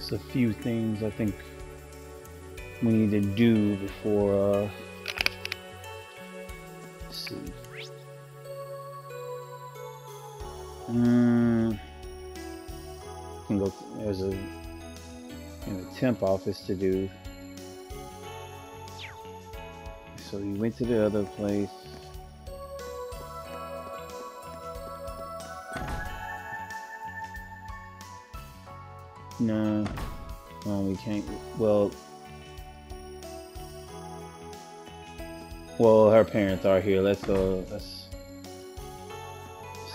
There's a few things I think we need to do before, uh, let's see. Mm, can go, there's a, in a temp office to do. So we went to the other place. No, well, um, we can't. Well, well, her parents are here. Let's go. Let's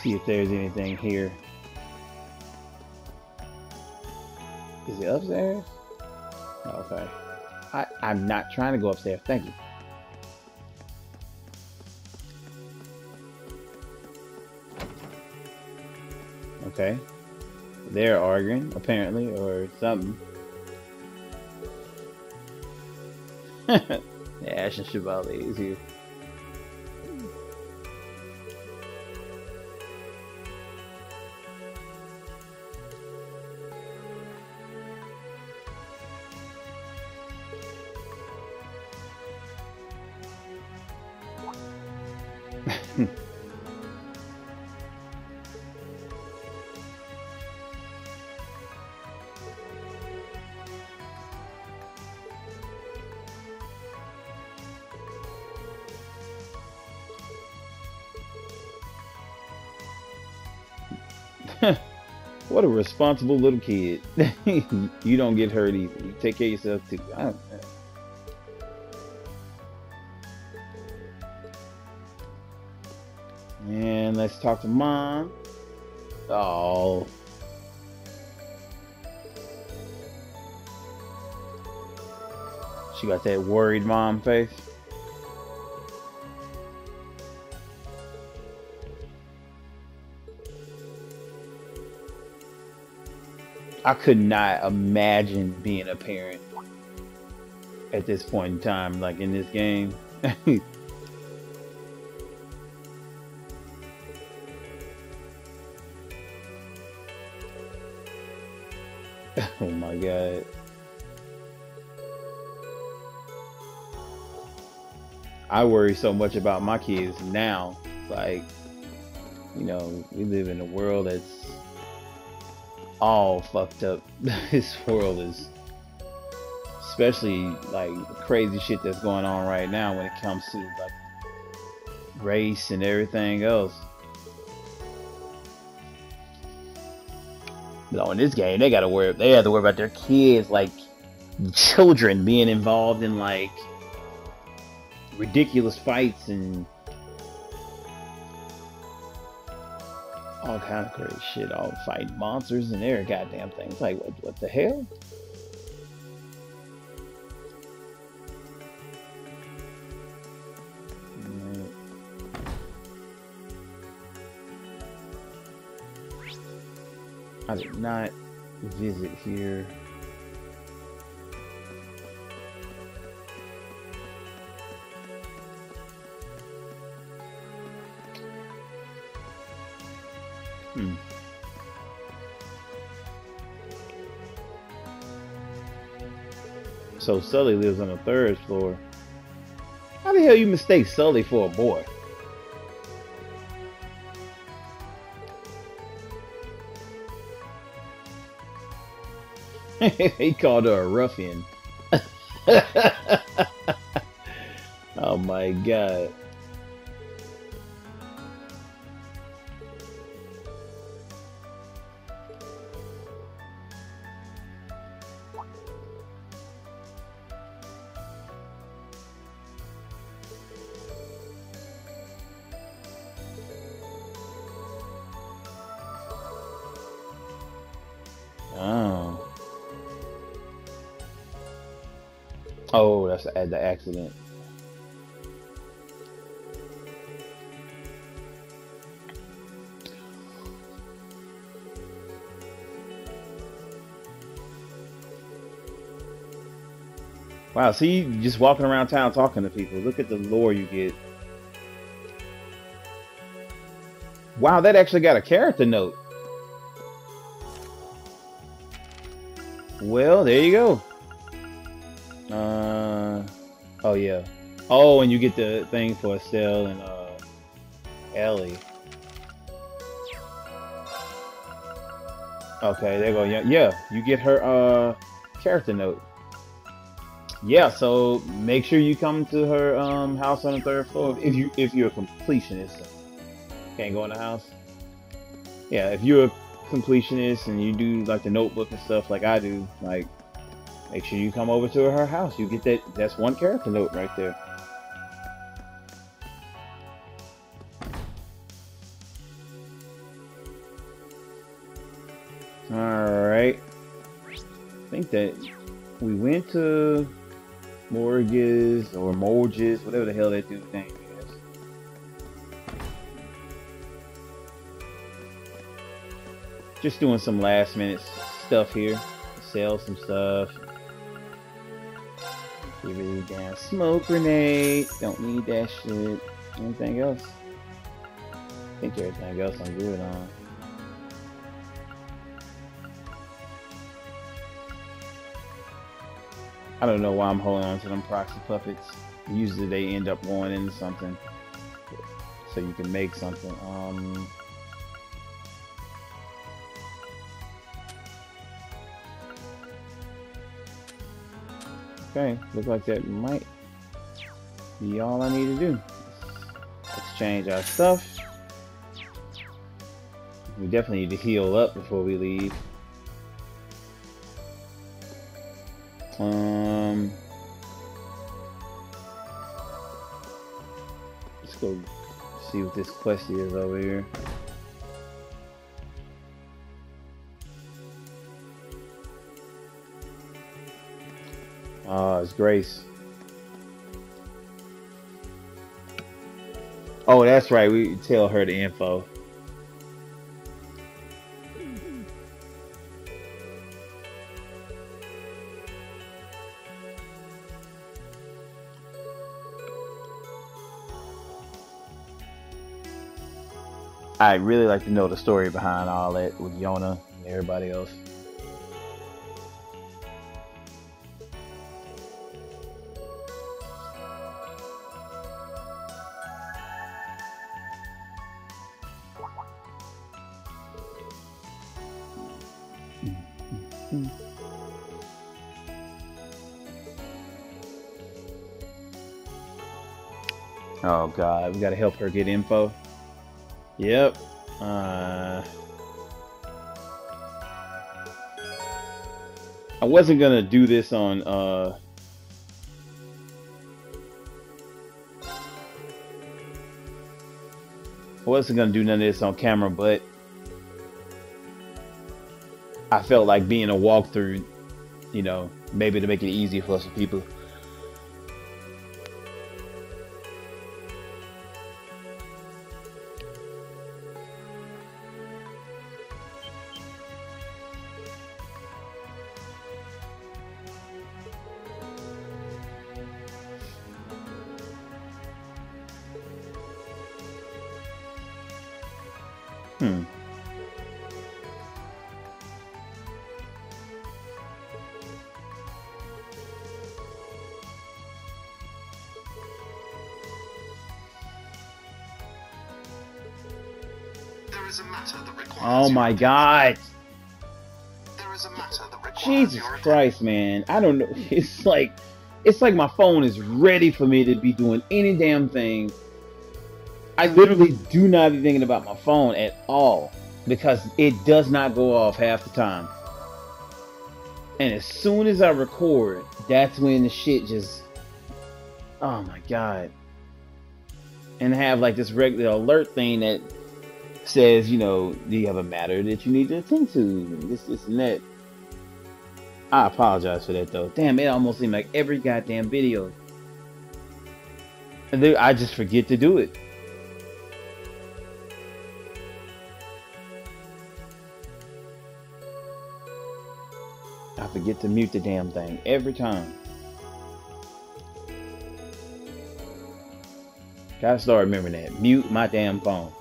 see if there's anything here. Is it upstairs? Okay. I, I'm not trying to go upstairs. Thank you. Okay. They're arguing, apparently, or something. Ash and Chevalier is here. What a responsible little kid. you don't get hurt either. You take care of yourself too. I and let's talk to mom. Oh. She got that worried mom face. I could not imagine being a parent at this point in time, like in this game. oh my god. I worry so much about my kids now. Like, you know, we live in a world that's all fucked up. this world is especially like crazy shit that's going on right now when it comes to like race and everything else. But in this game, they gotta worry. They have to worry about their kids, like children, being involved in like ridiculous fights and all kind of crazy shit. All fighting monsters and their goddamn things. Like what? What the hell? I did not visit here. So Sully lives on the third floor. How the hell you mistake Sully for a boy? he called her a ruffian. oh my god. Oh, that's the, the accident. Wow, see, just walking around town talking to people. Look at the lore you get. Wow, that actually got a character note. Well, there you go. Oh, and you get the thing for Estelle and uh, Elie. Okay, there you go. Yeah, yeah, you get her uh character note. Yeah, so make sure you come to her um house on the third floor if you if you're a completionist. Can't go in the house. Yeah, if you're a completionist and you do like the notebook and stuff like I do, like make sure you come over to her house. You get that that's one character note right there. That we went to Mortgages or Mortgages, whatever the hell that dude's name is. Just doing some last minute stuff here. Sell some stuff. Give it a damn smoke grenade. Don't need that shit. Anything else? I think everything else I'm good on. I don't know why I'm holding on to them proxy puppets. Usually they end up going into something. So you can make something. Um, okay, look like that might be all I need to do. Exchange our stuff. We definitely need to heal up before we leave. Um, go see what this quest is over here. Ah, it's Grace. Oh, that's right. We tell her the info. I'd really like to know the story behind all that with Juna and everybody else. Oh god, we gotta help her get info. Yep. Uh, I wasn't gonna do this on. Uh, I wasn't gonna do none of this on camera, but I felt like being a walkthrough, you know, maybe to make it easier for some people. Hmm. There is a matter that requires Oh my god. There is a matter that requires Jesus. Christ, man. I don't know. It's like it's like my phone is ready for me to be doing any damn thing. I literally do not be thinking about my phone at all because it does not go off half the time. And as soon as I record, that's when the shit just oh my god. And have like this regular alert thing that says, you know, do you have a matter that you need to attend to? This, this, and that. I apologize for that though. Damn, it almost seemed like every goddamn video. And I just forget to do it. Forget to mute the damn thing every time. Gotta start remembering that. Mute my damn phone.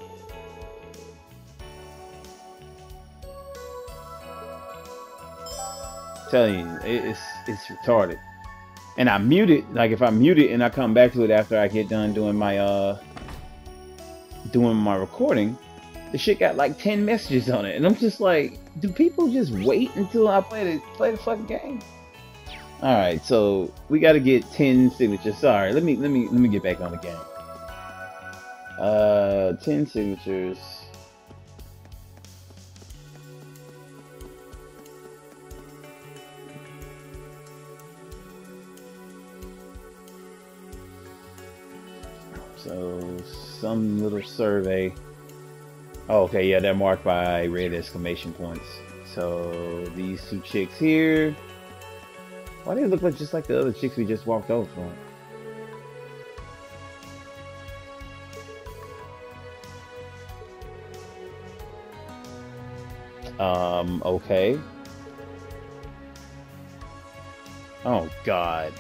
telling you, it's it's retarded. And I mute it, like if I mute it and I come back to it after I get done doing my uh doing my recording, the shit got like 10 messages on it. And I'm just like, do people just wait until I play the play the fucking game? Alright, so we gotta get 10 signatures. Sorry, let me let me let me get back on the game. Uh 10 signatures. So some little survey. Oh, okay, yeah, they're marked by red exclamation points. So these two chicks here. Why do they look like just like the other chicks we just walked over from? Um, okay. Oh god.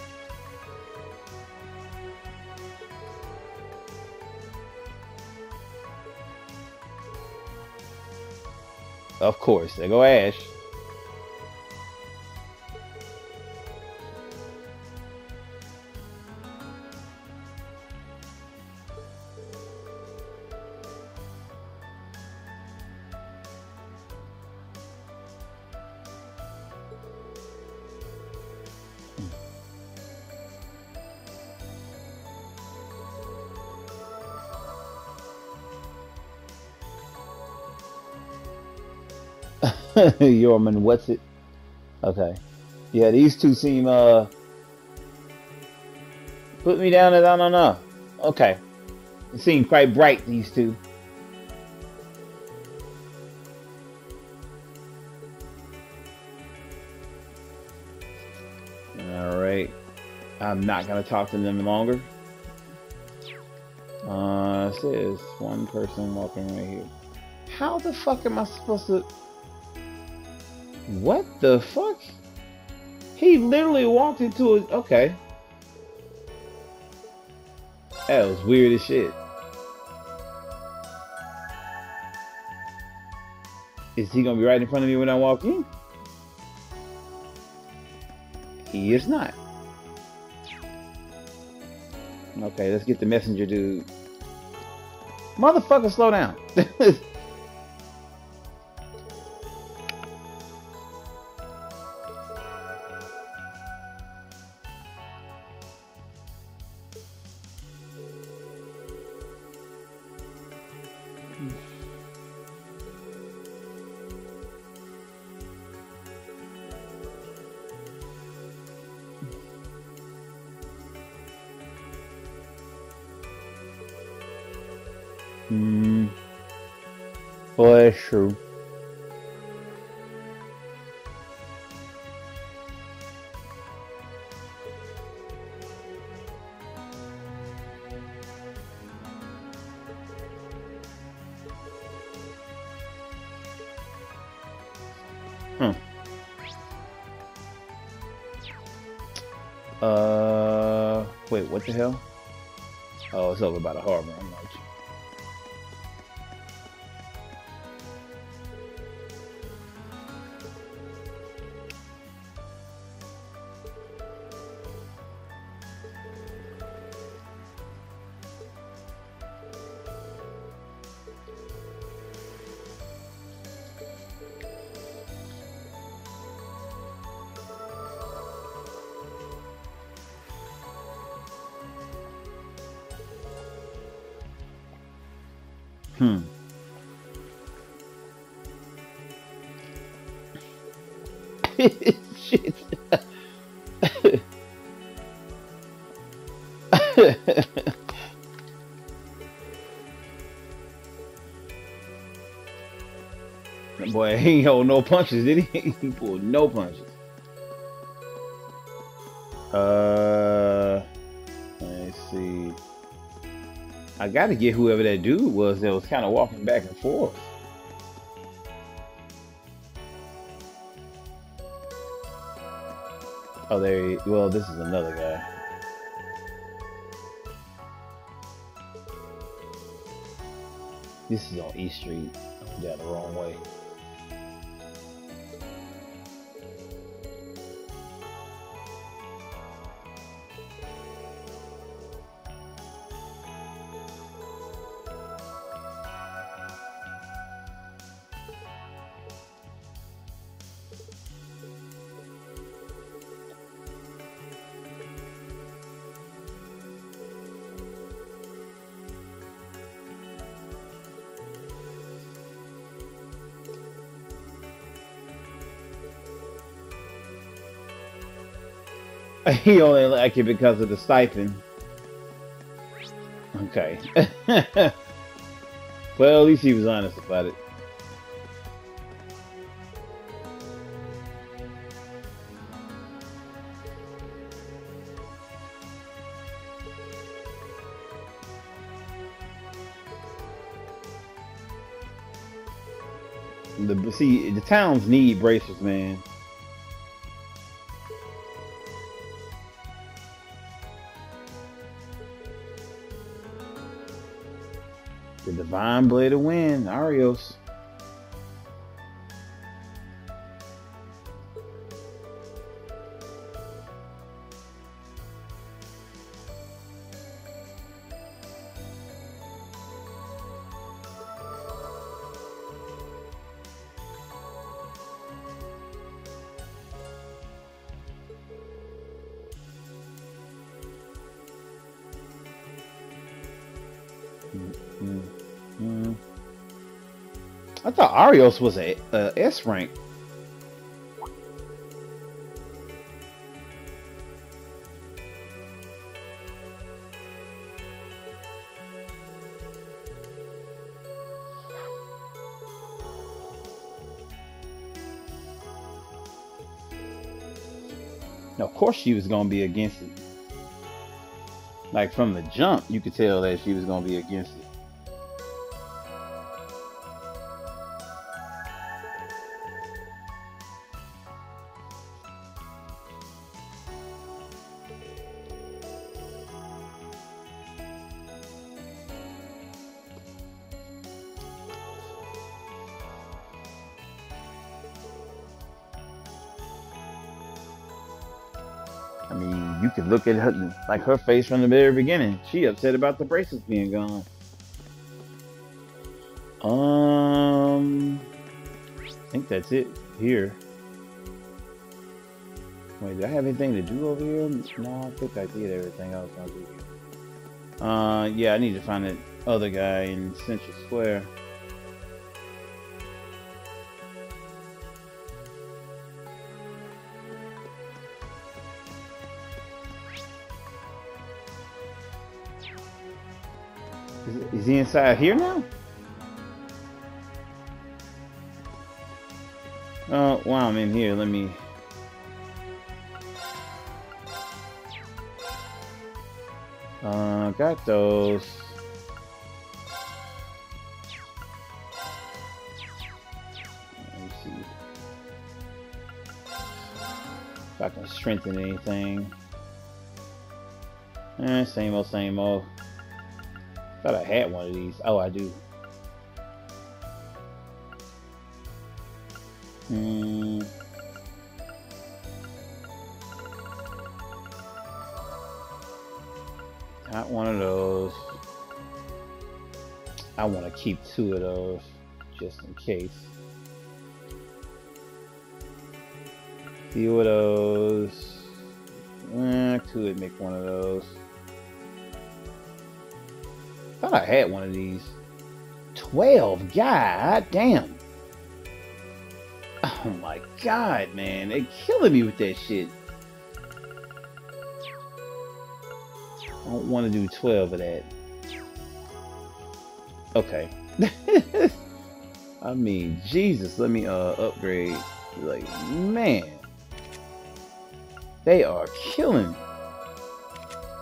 Of course, there go Ash. Yorman, what's it? Okay. Yeah, these two seem, uh... Put me down as I don't know. Okay. They seem quite bright, these two. Alright. I'm not to talk to them longer. Uh, it says one person walking right here. How the fuck am I supposed to... What the fuck? He literally walked into it. Okay. That was weird as shit. Is he gonna be right in front of me when I walk in? He is not. Okay, let's get the messenger dude. Motherfucker, slow down. Hmm. Well, that's true. Hmm. Uh, wait, what the hell? Oh, it's over by the harbor. Hmm. Shit. Boy, he ain't hold no punches, did he? He pulled no punches. I gotta get whoever that dude was that was kind of walking back and forth. Oh, there. He, well, this is another guy. This is on East Street. Down the wrong way. he only like you because of the stipend. Okay. well, at least he was honest about it. The see the towns need bracers, man. The divine blade of wind, Arios. Thought Arios was a, a S rank. Now, of course, she was gonna be against it. Like from the jump, you could tell that she was gonna be against it. I mean, you could look at her like her face from the very beginning. She upset about the bracers being gone. Um, I think that's it here. Wait, do I have anything to do over here? No, I think I did everything I was gonna do. Uh, yeah, I need to find that other guy in Central Square. Inside here now? Oh, while I'm in here, let me. Uh, got those. Let me see if I can strengthen anything. Eh, same old, same old. Thought I had one of these. Oh, I do. Hmm. Got one of those. I want to keep two of those just in case. Few of those. Eh, two would make one of those. Thought I had one of these. 12. God damn. Oh my god, man. They're killing me with that shit. I don't want to do 12 of that. Okay. I mean, Jesus, let me uh upgrade. Like, man. They are killing.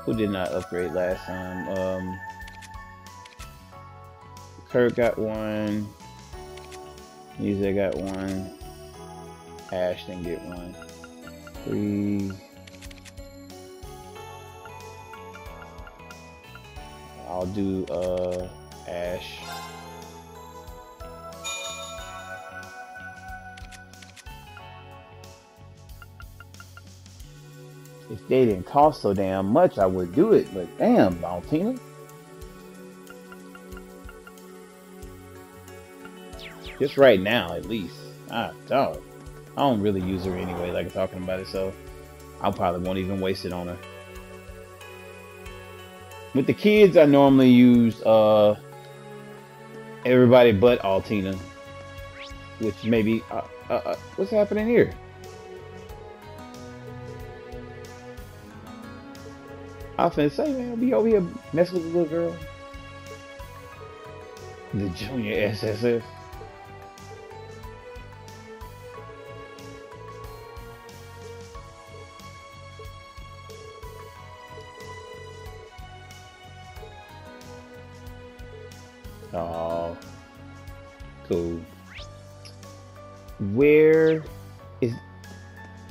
Who did not upgrade last time? Um Kurt got one. Musse got one. Ash didn't get one. Three. I'll do uh Ash. If they didn't cost so damn much, I would do it. But damn, Valentina. Just right now, at least. Ah, dog. I don't really use her anyway, like I'm talking about it, so I probably won't even waste it on her. With the kids, I normally use uh everybody but Altina, which maybe uh, uh, uh, what's happening here? I was finna say, man, be over here messing with the little girl. The junior SSF.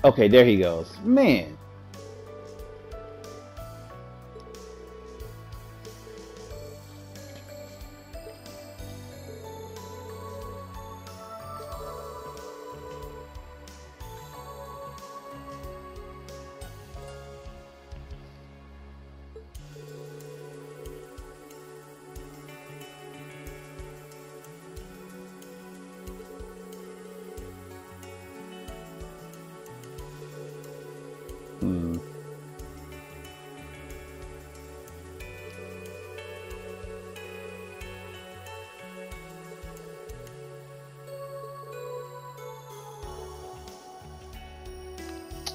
Okay, there he goes. Man, Hmm.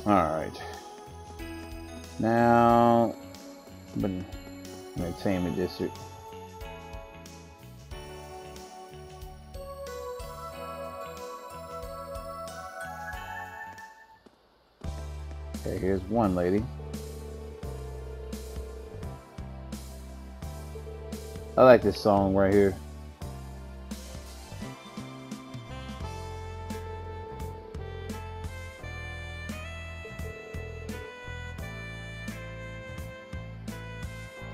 All right. Now, but entertainment district. Here's one lady. I like this song right here.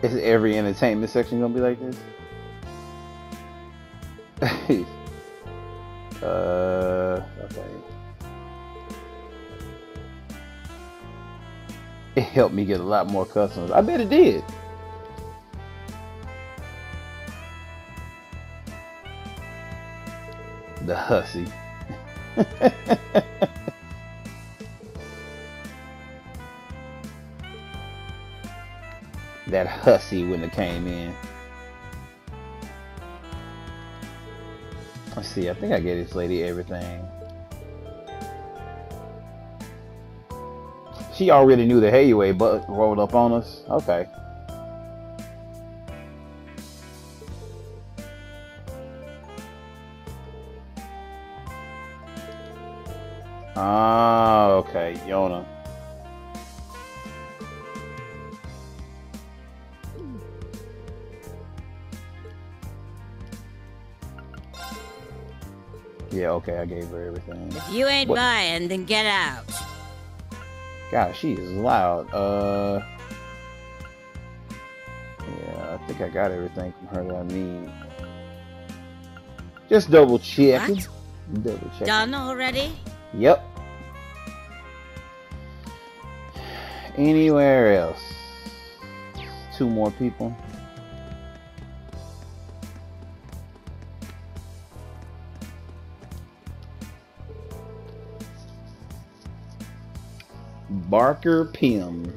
Is every entertainment section gonna be like this? Helped me get a lot more customers. I bet it did. The hussy. that hussy when it came in. Let's see, I think I gave this lady everything. She already knew the Hayway but rolled up on us. Okay. Ah, okay, Juna. Yeah, okay, I gave her everything. If you ain't What- buying, then get out. God, she is loud. Uh, yeah, I think I got everything from her that I need. Just double checking. What? Double checking. Done already? Yep. Anywhere else? Two more people. Barker Pym.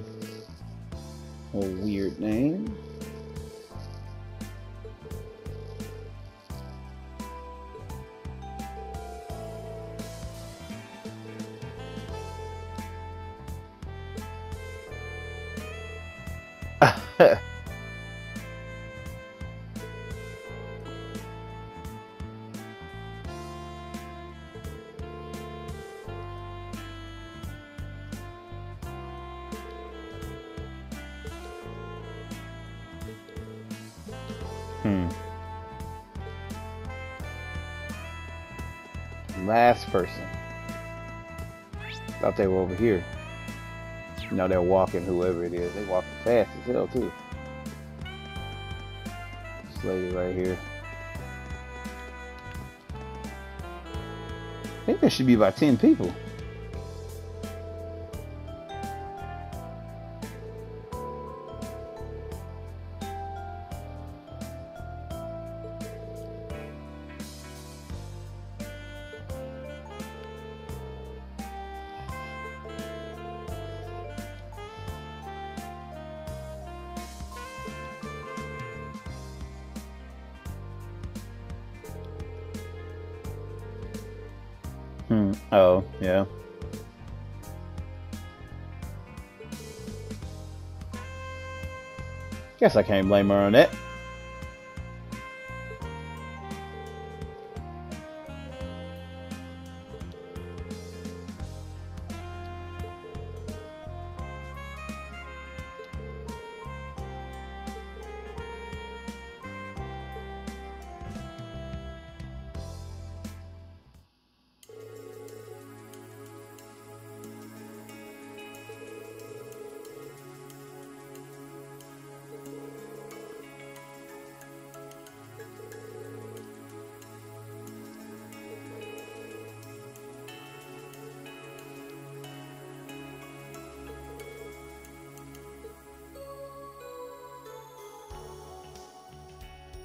A weird name. Thought they were over here. No, they're walking, whoever it is. They walking fast as hell, too. This lady right here. I think there should be about 10 people. Guess I can't blame her on that.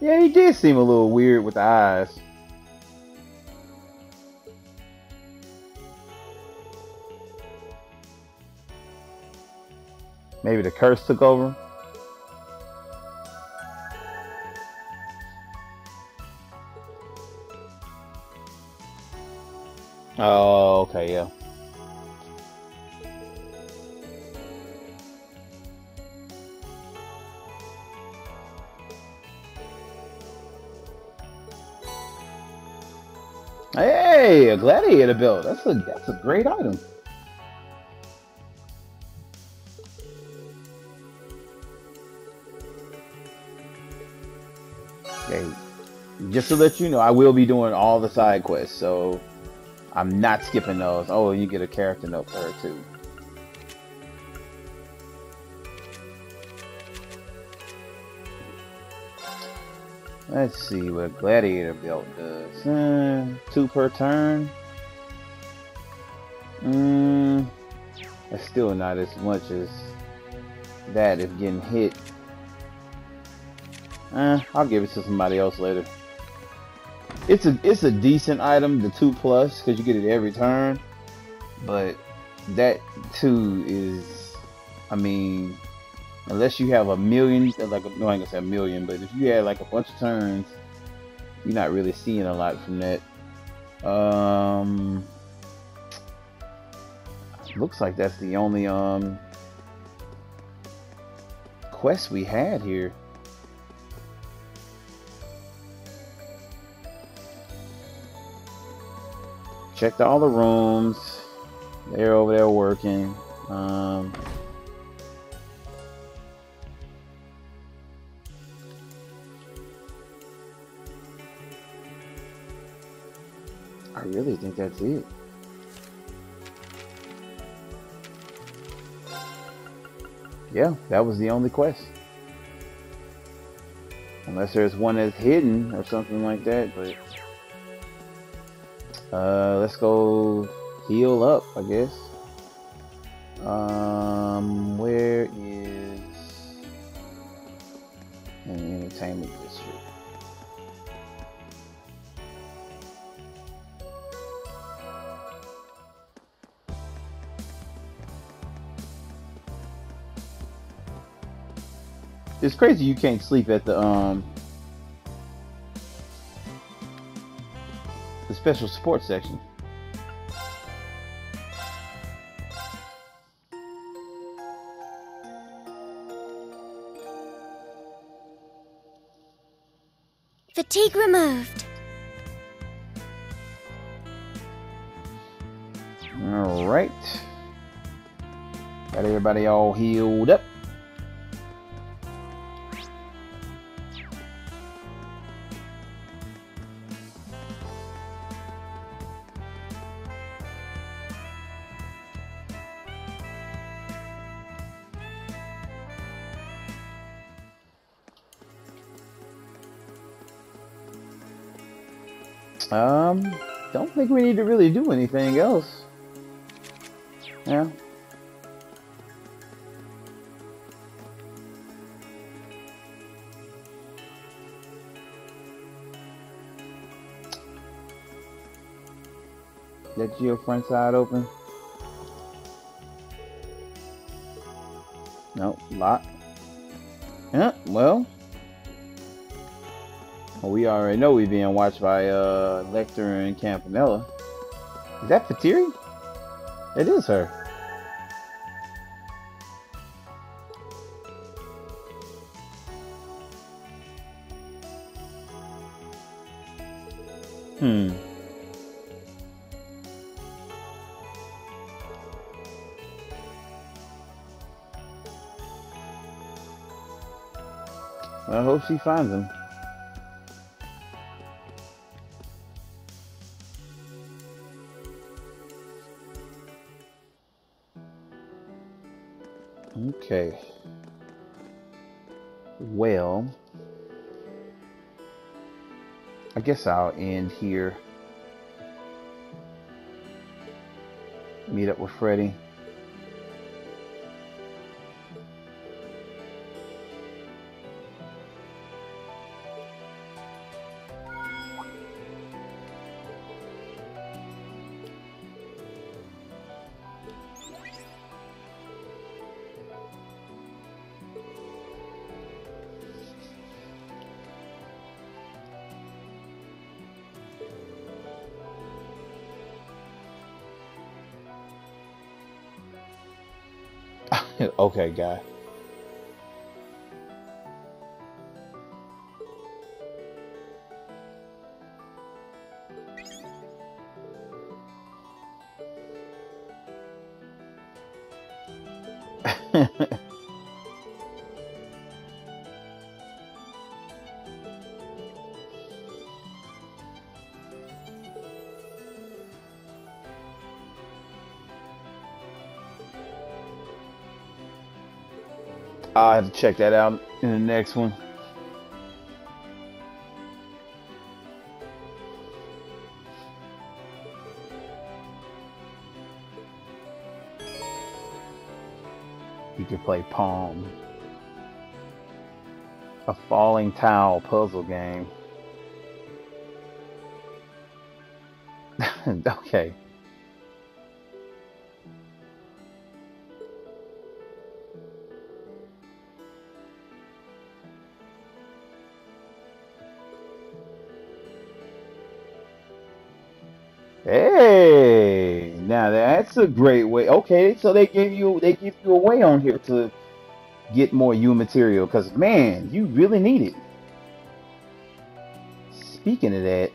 Yeah, he did seem a little weird with the eyes. Maybe the curse took over. Oh, okay, yeah. Hey, a gladiator belt. That's a that's a great item. Okay, just to let you know, I will be doing all the side quests, so I'm not skipping those. Oh, you get a character note for her too. Let's see what a gladiator belt does. Uh, two per turn. Mm, that's still not as much as that if getting hit. Uh, I'll give it to somebody else later. It's a it's a decent item, the two plus, because you get it every turn. But that two is, I mean, unless you have a million, like no, I ain't gonna say a million, but if you had like a bunch of turns, you're not really seeing a lot from that. Um, looks like that's the only um quest we had here. Checked all the rooms. They're over there working. Um, I really think that's it. Yeah, that was the only quest. Unless there's one that's hidden or something like that, but uh, let's go heal up, I guess. Um, where is entertainment It's crazy you can't sleep at the um the special support section. Fatigue removed. All right. Got everybody all healed up. Need to really do anything else. Yeah. That your front side open? Nope, lock. Yeah, well. We already know we're being watched by uh, Lechter and Campanella. Is that Fatiri? It is her. Hmm. I hope she finds him. I guess I'll end here. Meet up with Freddy. Okay, guy. I'll have to check that out in the next one. You could play Pom. A falling towel puzzle game. okay. A great way. Okay, so they give you they give you a way on here to get more U material because man, you really need it. Speaking of that,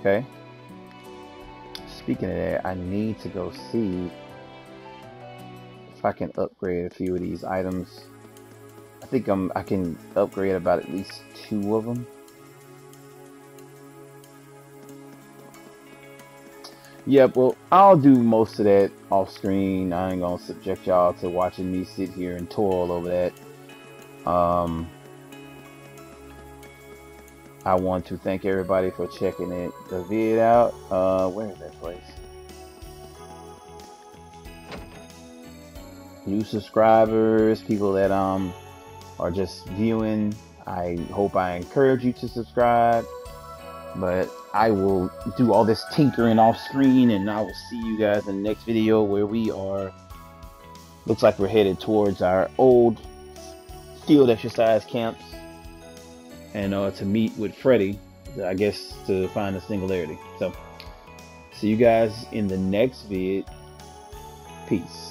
okay. Speaking of that, I need to go see if I can upgrade a few of these items. I think I'm I can upgrade about at least two of them. Yep, well, I'll do most of that off screen. I ain't gonna subject y'all to watching me sit here and toil over that. Um, I want to thank everybody for checking it the vid out. Uh, where is that place? New subscribers, people that um are just viewing. I hope I encourage you to subscribe. But I will do all this tinkering off screen and I will see you guys in the next video where we are looks like we're headed towards our old field exercise camps and uh, to meet with Freddy I guess to find the singularity. So see you guys in the next vid. Peace